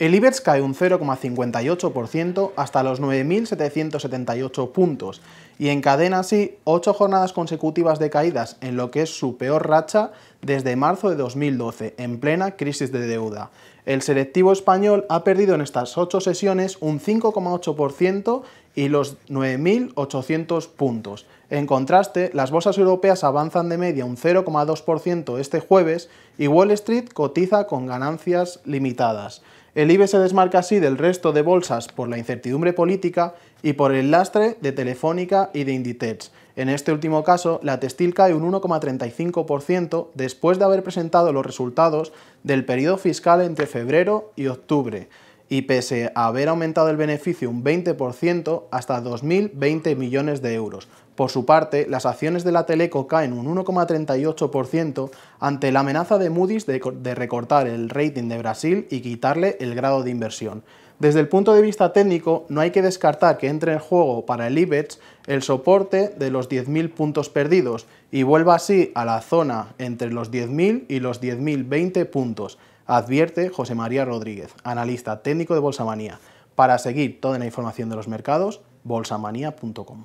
El IBEX cae un 0,58% hasta los 9.778 puntos y encadena así ocho jornadas consecutivas de caídas en lo que es su peor racha desde marzo de 2012, en plena crisis de deuda. El selectivo español ha perdido en estas ocho sesiones un 5,8% y los 9.800 puntos. En contraste, las bolsas europeas avanzan de media un 0,2% este jueves y Wall Street cotiza con ganancias limitadas. El IBE se desmarca así del resto de bolsas por la incertidumbre política y por el lastre de Telefónica y de Inditex. En este último caso, la textil cae un 1,35% después de haber presentado los resultados del periodo fiscal entre febrero y octubre y pese a haber aumentado el beneficio un 20% hasta 2.020 millones de euros. Por su parte, las acciones de la Teleco caen un 1,38% ante la amenaza de Moody's de, recortar el rating de Brasil y quitarle el grado de inversión. Desde el punto de vista técnico, no hay que descartar que entre en juego para el IBEX el soporte de los 10.000 puntos perdidos y vuelva así a la zona entre los 10.000 y los 10.020 puntos advierte José María Rodríguez, analista técnico de Bolsamanía. Para seguir toda la información de los mercados, bolsamanía.com.